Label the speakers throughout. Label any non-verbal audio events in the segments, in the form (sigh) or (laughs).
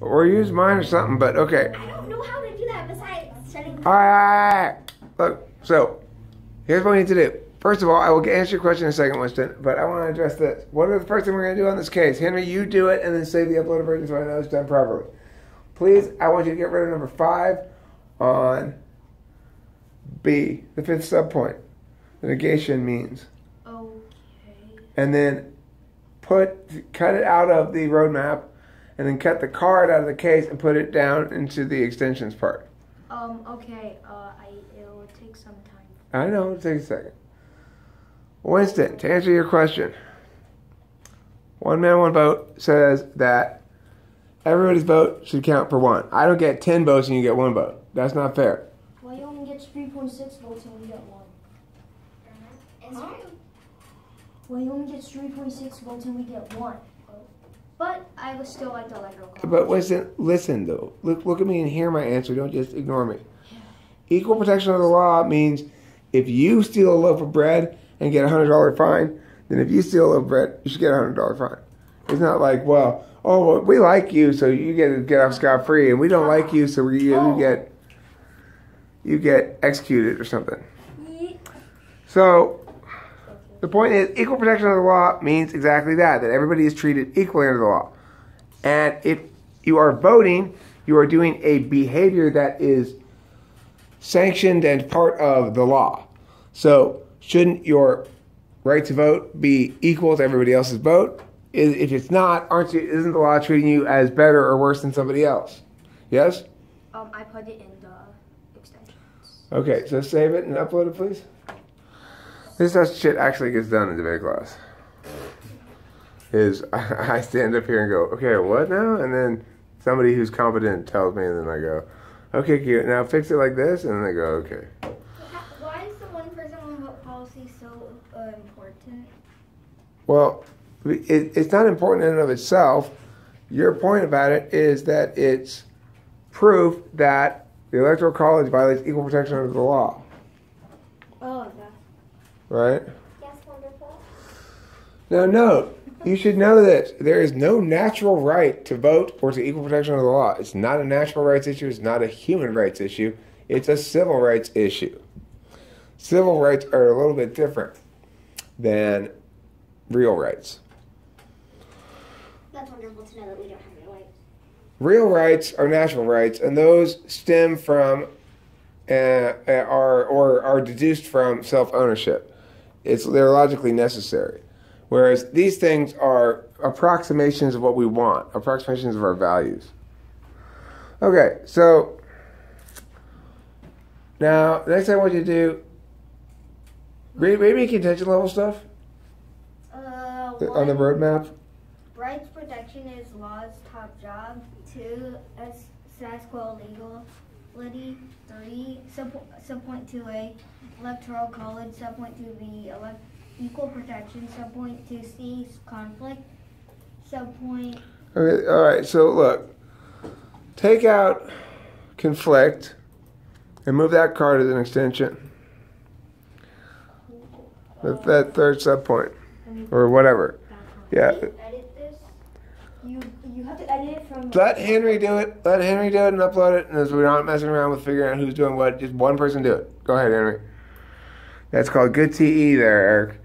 Speaker 1: Or use mine or something, but okay.
Speaker 2: I don't know how to do that besides setting.
Speaker 1: All right. Look, so here's what we need to do. First of all, I will answer your question in a second, Winston, but I want to address this. What are the first thing we're going to do on this case? Henry, you do it and then save the uploaded version so I know it's done properly. Please, I want you to get rid of number five on B, the fifth subpoint. The negation means.
Speaker 2: Okay.
Speaker 1: And then put cut it out of the roadmap and then cut the card out of the case and put it down into the extensions part.
Speaker 2: Um. Okay. Uh. I. It will take some time.
Speaker 1: I know, it'll take a second. Winston, to answer your question, one man, one vote says that everybody's vote should count for one. I don't get 10 votes and you get one vote. That's not fair.
Speaker 2: Well, you only get three point six votes and we get one. Huh? Well, you only get three point six votes and we get one. But I would still like the electoral college.
Speaker 1: But listen, listen though. Look, look at me and hear my answer. Don't just ignore me. Equal protection of the law means if you steal a loaf of bread and get a hundred dollar fine, then if you steal a loaf of bread, you should get a hundred dollar fine. It's not like, well, oh, well, we like you, so you get to get off scot free, and we don't like you, so we, you oh. get you get executed or something. So the point is, equal protection of the law means exactly that, that everybody is treated equally under the law. And if you are voting, you are doing a behavior that is sanctioned and part of the law. So shouldn't your right to vote be equal to everybody else's vote? If it's not, aren't you, isn't the law treating you as better or worse than somebody else? Yes?
Speaker 2: Um. I put it in the extensions.
Speaker 1: Okay, so save it and upload it, please. This is how shit actually gets done in debate class. Is (laughs) I stand up here and go, okay, what now? And then somebody who's competent tells me, and then I go, okay, cute. Now fix it like this, and then they go, okay.
Speaker 3: Why is the one person one vote policy so uh, important?
Speaker 1: Well, it, it's not important in and of itself. Your point about it is that it's proof that the Electoral College violates equal protection under the law, right?
Speaker 3: yes, wonderful.
Speaker 1: Now, note, you should know this. There is no natural right to vote or to equal protection of the law. It's not a natural rights issue. It's not a human rights issue. It's a civil rights issue. Civil rights are a little bit different than real rights.
Speaker 3: That's wonderful to know that we don't have real rights.
Speaker 1: Real rights are natural rights, and those stem from uh, uh, are or are deduced from self ownership. It's they're logically necessary, whereas these things are approximations of what we want, approximations of our values. Okay, so now next I want you to do read, read contention level stuff
Speaker 3: Uh,
Speaker 1: on the roadmap.
Speaker 3: rights protection is law's top job. Two, as status quo legality. Three, sub sub point two A, electoral college. Sub point two B, elect equal protection. Sub point two C, conflict. Sub point
Speaker 1: Okay, all right. So look, take out conflict and move that card as an extension. That, that third subpoint or whatever. Yeah.
Speaker 2: You have to edit it from.
Speaker 1: Let Henry do it. Let Henry do it and upload it. And as we're not messing around with figuring out who's doing what, just one person do it. Go ahead, Henry. That's called good TE there, Eric.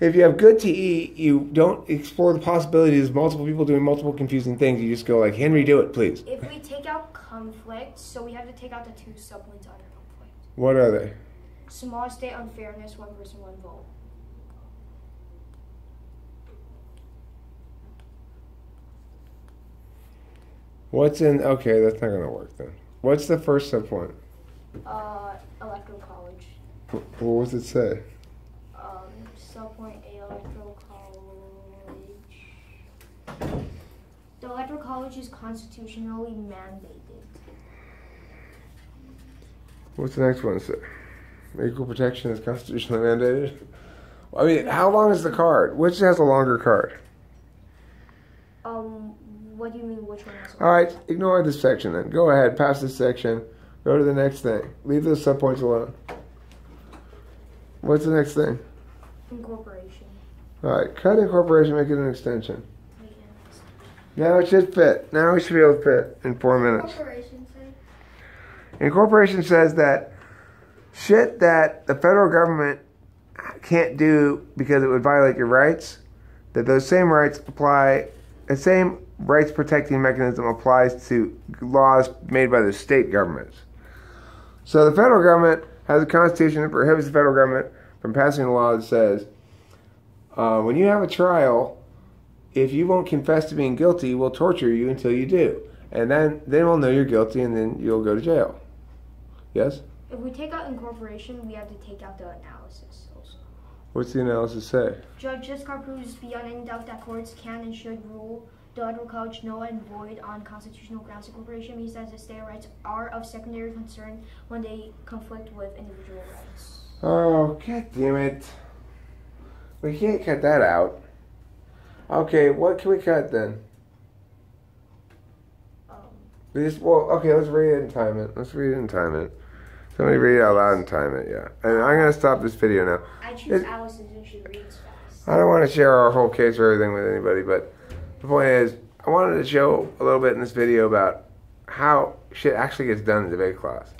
Speaker 1: If you have good TE, you don't explore the possibilities of multiple people doing multiple confusing things. You just go like, Henry, do it, please.
Speaker 2: If we take out conflict, so we have to take out the two subpoints under conflict.
Speaker 1: What are they?
Speaker 2: Small state unfairness, one person, one vote.
Speaker 1: What's in? Okay, that's not gonna work then. What's the first subpoint?
Speaker 2: Uh, electoral college.
Speaker 1: Wh- What does it say?
Speaker 2: Um, subpoint A, electoral college. The electoral college is constitutionally mandated.
Speaker 1: What's the next one say? Equal protection is constitutionally mandated. I mean, how long is the card? Which has a longer card?
Speaker 2: What do you mean? Which one is?
Speaker 1: All right, ignore this section then. Go ahead, pass this section. Go to the next thing. Leave those subpoints alone. What's the next thing?
Speaker 2: Incorporation.
Speaker 1: All right, cut incorporation, make it an extension. Now it should fit. Now we should be able to fit in four minutes.
Speaker 3: Corporation say.
Speaker 1: Incorporation says that shit that the federal government can't do because it would violate your rights, that those same rights apply, the same rights protecting mechanism applies to laws made by the state governments. So the federal government has a constitution that prohibits the federal government from passing a law that says uh, when you have a trial, if you won't confess to being guilty, we'll torture you until you do. And then, then we'll know you're guilty and then you'll go to jail. Yes?
Speaker 2: If we take out incorporation, we have to take out the analysis also.
Speaker 1: What's the analysis say?
Speaker 2: Judge, this card proves beyond any doubt that courts can and should rule the Federal College null and void on constitutional grounds. of Incorporation means that the state rights are of secondary concern when they conflict with individual rights.
Speaker 1: Oh, god damn it. We can't cut that out. Okay, what can we cut then?
Speaker 2: Um,
Speaker 1: We just, well, okay, let's read it and time it. Let's read it and time it. Somebody read it out loud and time it, yeah. And I'm gonna stop this video now.
Speaker 2: I choose
Speaker 1: It-
Speaker 2: Alice and she reads fast.
Speaker 1: I don't want to share our whole case or everything with anybody, but the point is, I wanted to show a little bit in this video about how shit actually gets done in debate class.